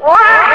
Wow!